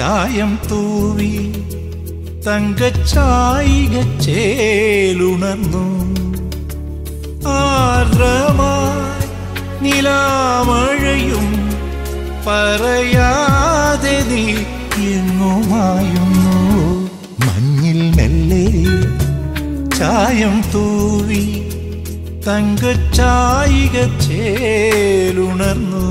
ചായം തൂവി തങ്കച്ചായിക ചേലുണർന്നു. ആർദ്രമായി നിലാമഴയും പറയാതെ എങ്ങുമായുന്നു. മഞ്ഞിൽ മെല്ലെ ചായം തൂവി തങ്കച്ചായിക ചേലുണർന്നു.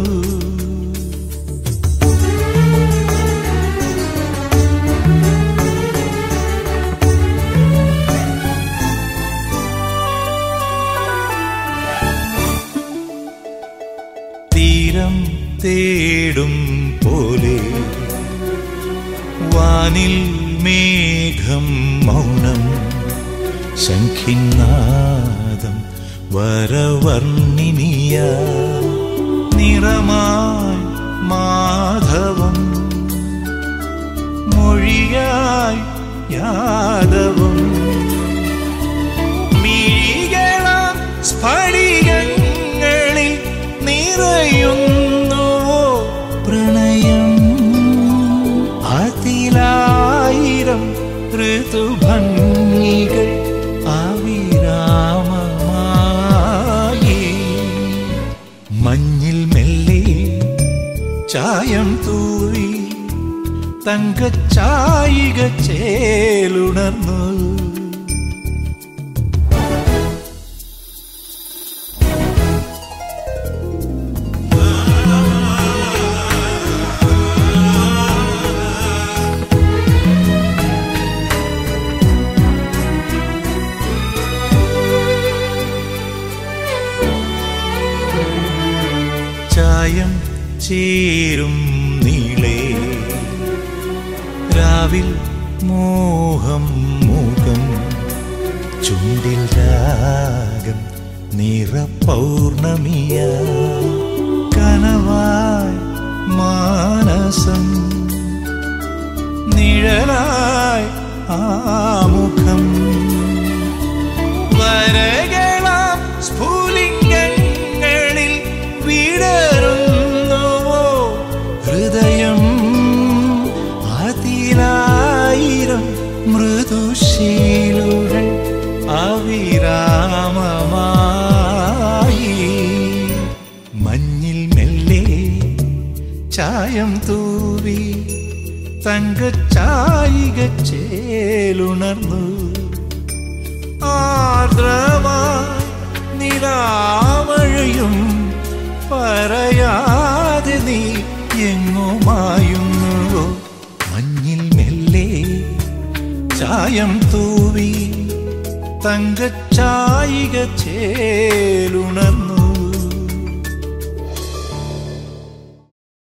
തീരം തേടും പോലെ വാനിൽ മേഘം മൗനം ശംഖിനാദം വരവർണിനിയ നിറമായി മാധവം മൊഴിയായി യാദവം ഋതുഭംഗികൾ അവിരാമമായി മഞ്ഞിൽ മെല്ലെ ചായം തൂവി തങ്കച്ചായിക ചേലുണർന്നു ചായം ചേരും നീളേ. രാവിൽ മോഹം മുഖം ചുണ്ടിൽ രാഗം നിറ പൗർണമിയ കനവായി മാനസം നിഴലായി ആമുഖം. വരകളാം ചായം തൂവി തങ്കച്ചായിക ചേലുണർന്നു. ആർദ്രമായി നിരാമഴയും പറയാതെ നീ എങ്ങുമായുന്നുവോ? മഞ്ഞിൽ മെല്ലെ ചായം തൂവി തങ്കച്ചായിക ചേലുണർന്നു.